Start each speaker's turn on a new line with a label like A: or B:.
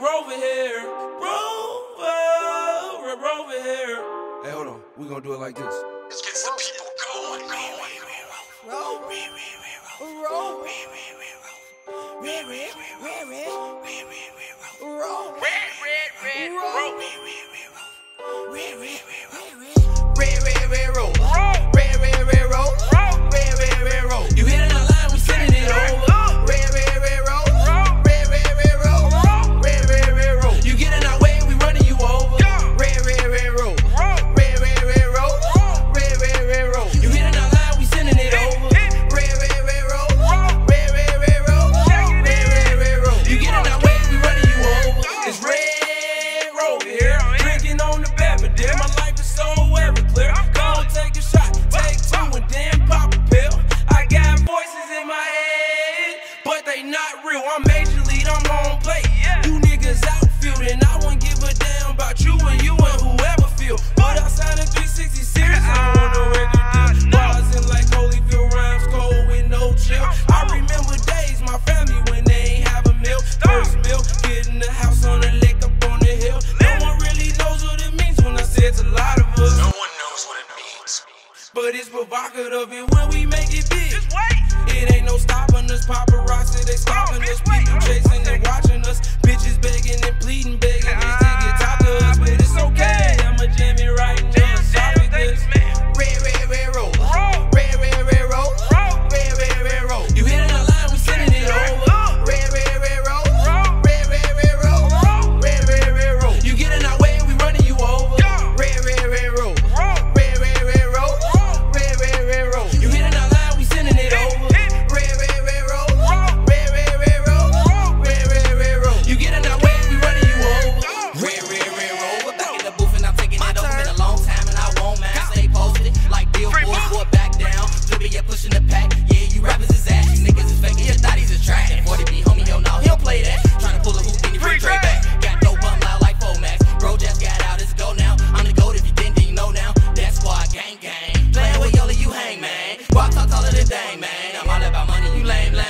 A: We're here. Rover, we're over here. Hey, hold on. We're gonna do it like this. road here. Drinking on the Belvedere. My life But it's provocative, and when we make it big,
B: just wait. man. I'm all about money, you lame, lame.